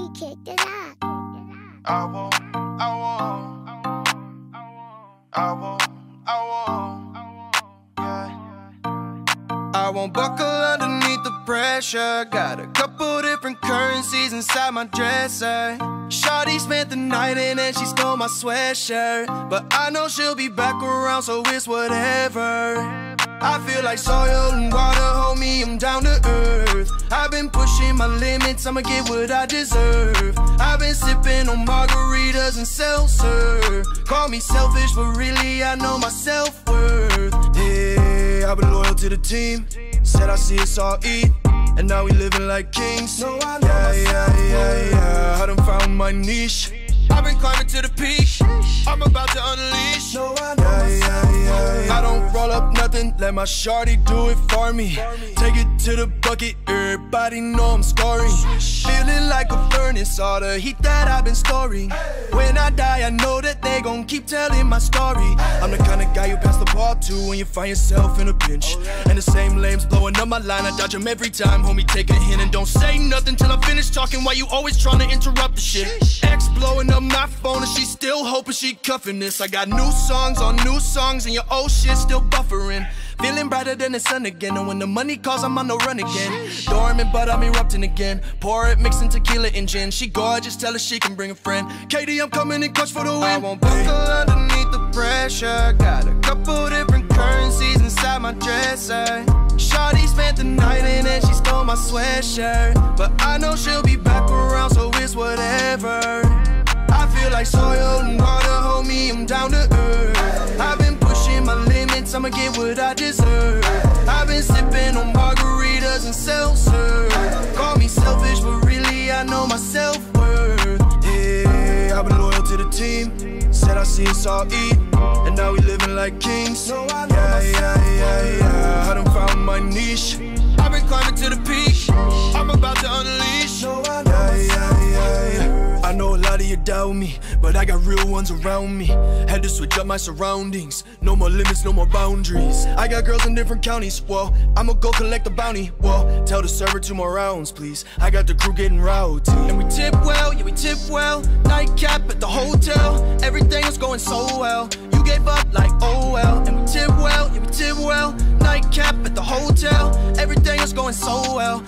we kicked it up. I won't, I won't, I won't, I won't. I won't buckle underneath the pressure. Got a couple different currencies inside my dresser. Shawty spent the night in and she stole my sweatshirt. But I know she'll be back around, so it's whatever. I feel like soil and water, hold me, I'm down to earth. I've been pushing my limits, I'ma get what I deserve. I've been sipping on margaritas and seltzer. Call me selfish, but really I know my self worth. Yeah, I've been loyal to the team. Said I see us all eat. And now we living like kings. No, I yeah, yeah, yeah, yeah. I done found my niche. I've been climbing to the peak. I'm let my shorty do it for me. Take it to the bucket, everybody know I'm scoring. Feeling like a furnace, all the heat that I've been storing. When I die, I know that they gon' keep telling my story. I'm the kind of guy you pass the ball to when you find yourself in a pinch. And the same lames blowing up my line, I dodge them every time. Homie, take a hint and don't say nothing till I finish talking. Why you always trying to interrupt the shit? X blowing up my phone and she still hoping she cuffing this. I got new songs on new songs and your old shit still buffering. Feeling brighter than the sun again. And when the money calls, I'm on the run again. Dormant, but I'm erupting again. Pour it, mixing tequila and gin. She gorgeous, tell her she can bring a friend. Katie, I'm coming in clutch for the win. I won't buckle underneath the pressure. Got a couple different currencies inside my dresser. Shawty spent the night and then she stole my sweatshirt. But I know she'll be back around, so it's whatever. I feel like soil and water, hold me, I'm down to earth. I've been pushing my limits, I'ma get what I deserve. See us all eat, and now we living like kings. Yeah, yeah, yeah, yeah. Doubt me, but I got real ones around me. Had to switch up my surroundings. No more limits, no more boundaries. I got girls in different counties. Well, I'ma go collect the bounty. Well, tell the server two more rounds, please. I got the crew getting rowdy. And we tip well, yeah, we tip well. Nightcap at the hotel. Everything was going so well. You gave up like oh well. And we tip well, yeah, we tip well. Nightcap at the hotel. Everything was going so well.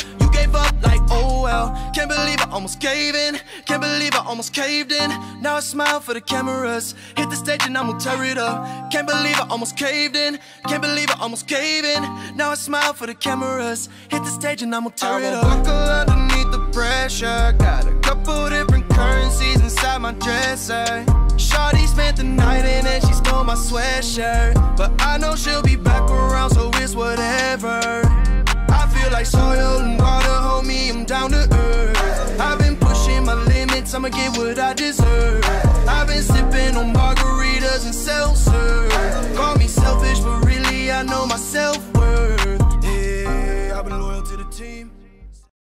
Gave up like oh well. Can't believe I almost gave in. Can't believe I almost caved in. Now I smile for the cameras. Hit the stage and I'ma tear it up. Can't believe I almost caved in. Can't believe I almost gave in. Now I smile for the cameras. Hit the stage and I'ma tear it up. Buckle underneath the pressure. Got a couple different currencies inside my dresser. Shawty spent the night in and she stole my sweatshirt. But I know she'll be back around, I'ma get what I deserve. I've been sipping on margaritas and seltzer.